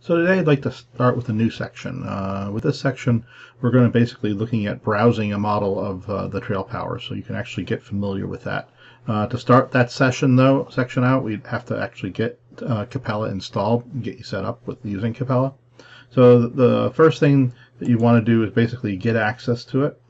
So today I'd like to start with a new section. Uh, with this section, we're going to basically looking at browsing a model of uh, the Trail Power, so you can actually get familiar with that. Uh, to start that session though, section out, we'd have to actually get uh, Capella installed and get you set up with using Capella. So the first thing that you want to do is basically get access to it.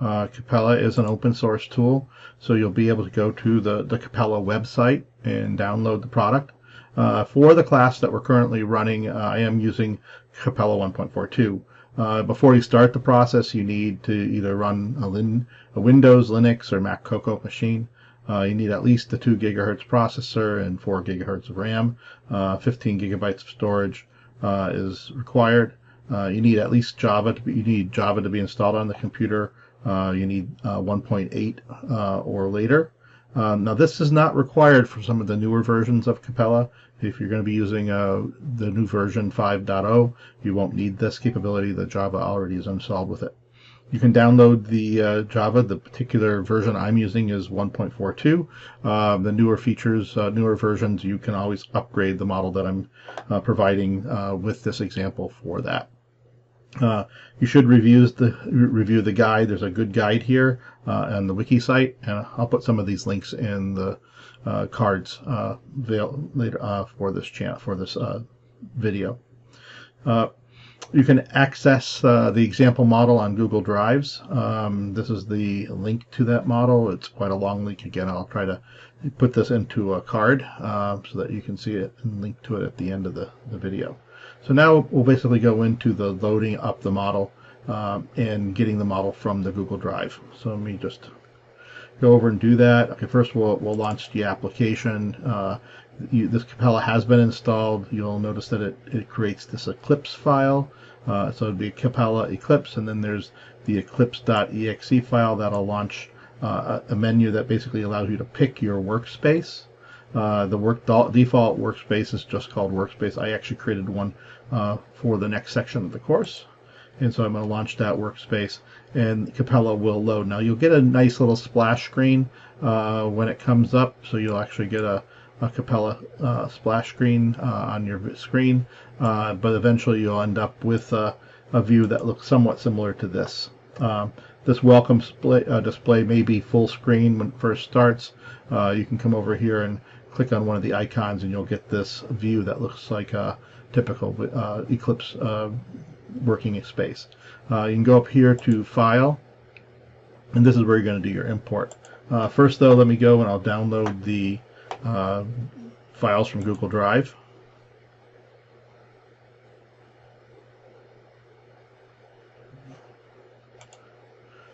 Uh, Capella is an open source tool, so you'll be able to go to the, the Capella website and download the product. Uh, for the class that we're currently running, uh, I am using Capella 1.42. Uh, before you start the process, you need to either run a, Lin a Windows, Linux, or Mac Cocoa machine. Uh, you need at least a 2 gigahertz processor and 4 gigahertz of RAM. Uh, 15 gigabytes of storage uh, is required. you need at least Java to be, you need Java to be installed on the computer. you need 1.8 or later. Um, now this is not required for some of the newer versions of Capella. If you're going to be using uh, the new version 5.0, you won't need this capability. The Java already is installed with it. You can download the uh, Java. The particular version I'm using is 1.42. Uh, the newer features, uh, newer versions, you can always upgrade the model that I'm uh, providing with this example for that. Uh, you should review the review the guide. There's a good guide here uh, on the wiki site, and I'll put some of these links in the uh, cards uh, later uh, for this channel for this uh, video. you can access the example model on Google Drives. Um, this is the link to that model. It's quite a long link. Again, I'll try to put this into a card so that you can see it and link to it at the end of the, the video. So now we'll basically go into the loading up the model um, and getting the model from the Google Drive. So let me just go over and do that. Okay, first we'll, we'll launch the application. Uh, you, this Capella has been installed. You'll notice that it, it creates this Eclipse file. Uh, so it'd be Capella Eclipse, and then there's the eclipse.exe file that'll launch uh, a menu that basically allows you to pick your workspace. Uh, the work default workspace is just called workspace. I actually created one uh, for the next section of the course. And so I'm going to launch that workspace and Capella will load. Now you'll get a nice little splash screen uh, when it comes up. So you'll actually get a, a Capella uh, splash screen uh, on your screen. But eventually you'll end up with a view that looks somewhat similar to this. Um, this welcome display, display may be full screen when it first starts. you can come over here and click on one of the icons and you'll get this view that looks like a typical uh, Eclipse uh, working space. Uh, you can go up here to File, and this is where you're going to do your import. Uh, first, though, let me go and I'll download the uh, files from Google Drive.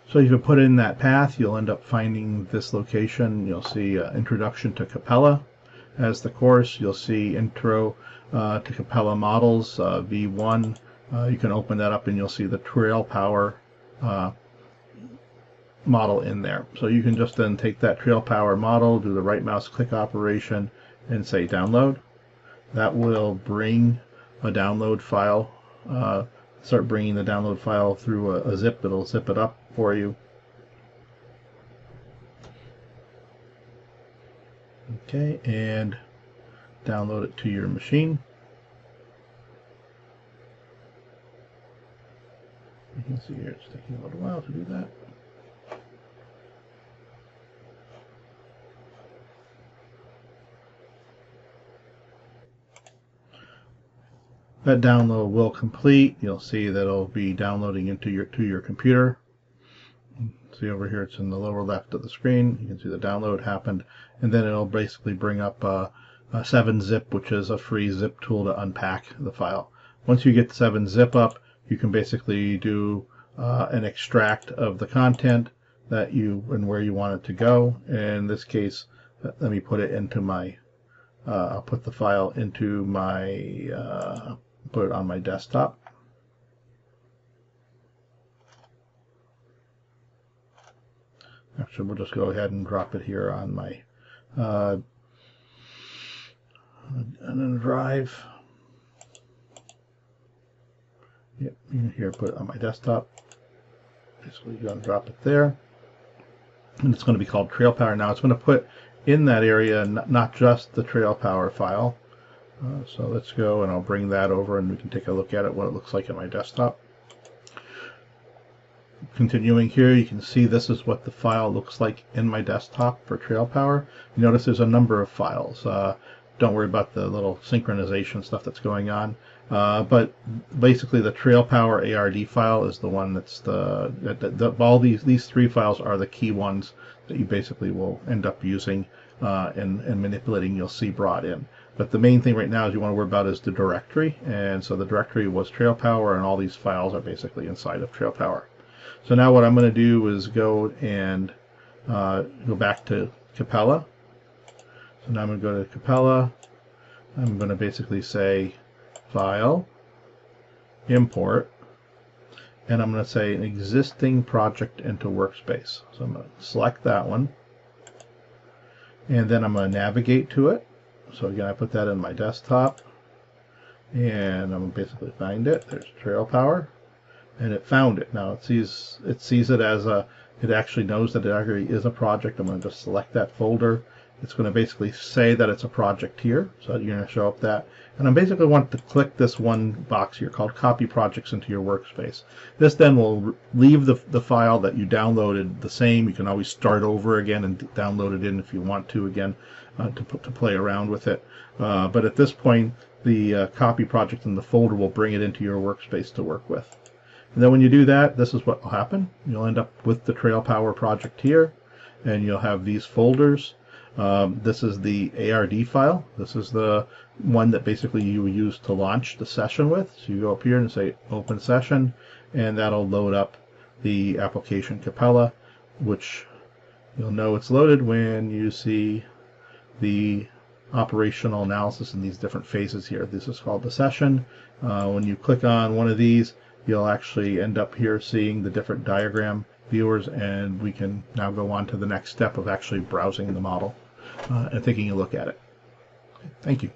So if you put in that path, you'll end up finding this location. You'll see uh, Introduction to Capella as the course. You'll see Intro uh, to Capella Models uh, V1. Uh, you can open that up and you'll see the Trail Power uh, model in there. So you can just then take that Trail Power model, do the right mouse click operation, and say download. That will bring a download file uh, start bringing the download file through a, a zip. It'll zip it up for you. Okay, and download it to your machine. You can see here it's taking a little while to do that. that download will complete. You'll see that it'll be downloading into your to your computer. See over here, it's in the lower left of the screen. You can see the download happened, and then it'll basically bring up a 7-zip, which is a free zip tool to unpack the file. Once you get the 7-zip up, you can basically do uh, an extract of the content that you and where you want it to go. In this case, let me put it into my. Uh, I'll put the file into my uh, put it on my desktop. Actually, we'll just go ahead and drop it here on my uh, and drive. Yep, here, put it on my desktop. Basically, you're going to drop it there. And it's going to be called Trail Power. Now, it's going to put in that area not just the Trail Power file, Uh, so let's go and I'll bring that over and we can take a look at it, what it looks like on my desktop. Continuing here, you can see this is what the file looks like in my desktop for TrailPower. You notice there's a number of files. Uh, don't worry about the little synchronization stuff that's going on. Uh, but basically, the TrailPower ARD file is the one that's the, the, the, all these these three files are the key ones that you basically will end up using uh, and, and manipulating. You'll see brought in. But the main thing right now is you want to worry about is the directory, and so the directory was TrailPower, and all these files are basically inside of TrailPower. So now what I'm going to do is go and uh, go back to Capella. So now I'm going to go to Capella. I'm going to basically say File, Import, and I'm going to say an existing project into Workspace. So I'm going to select that one, and then I'm going to navigate to it. So again, I put that in my desktop, and I'm going to basically find it. There's TrailPower and it found it. Now it sees it sees it as a it actually knows that it actually is a project. I'm going to just select that folder. It's going to basically say that it's a project here, so you're going to show up that. And I basically want to click this one box here called Copy Projects into your workspace. This then will leave the, the file that you downloaded the same. You can always start over again and download it in if you want to again uh, to, to play around with it. Uh, but at this point, the uh, copy project in the folder will bring it into your workspace to work with. And then when you do that, this is what will happen. You'll end up with the Trail Power project here, and you'll have these folders. Um, this is the ARD file. This is the one that basically you use to launch the session with. So you go up here and say open session, and that'll load up the application Capella, which you'll know it's loaded when you see the operational analysis in these different phases here. This is called the session. Uh, when you click on one of these, you'll actually end up here seeing the different diagram viewers and we can now go on to the next step of actually browsing the model uh, and taking a look at it. Thank you.